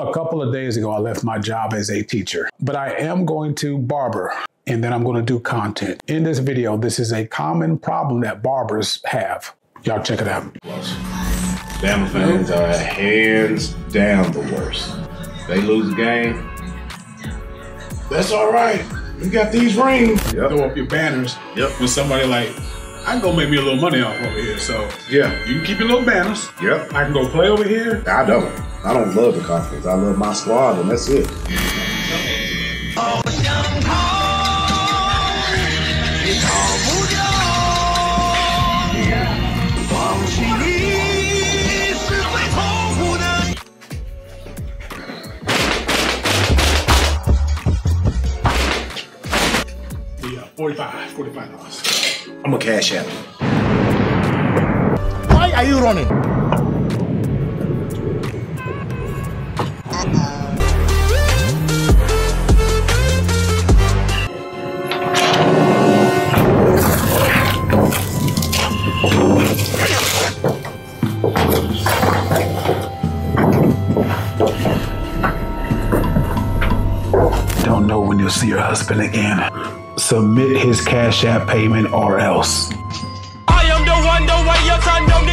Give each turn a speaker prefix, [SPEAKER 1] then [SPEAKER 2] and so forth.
[SPEAKER 1] A couple of days ago, I left my job as a teacher, but I am going to barber and then I'm going to do content. In this video, this is a common problem that barbers have. Y'all check it out.
[SPEAKER 2] Bama fans are hands down the worst. They lose the game. That's all right. We got these rings.
[SPEAKER 3] Yep. Throw up your banners.
[SPEAKER 2] Yep.
[SPEAKER 3] When somebody like, I can go make me a little money off over here. So
[SPEAKER 2] Yeah.
[SPEAKER 3] you can keep your little banners.
[SPEAKER 2] Yep.
[SPEAKER 3] I can go play over here.
[SPEAKER 2] I don't. I don't love the confidence. I love my squad, and that's it.
[SPEAKER 3] Yeah, 45 $45.
[SPEAKER 2] I'm a cash app.
[SPEAKER 4] Why are you running?
[SPEAKER 1] Don't know when you'll see your husband again. Submit his Cash App payment or else.
[SPEAKER 5] I am the one, the way son don't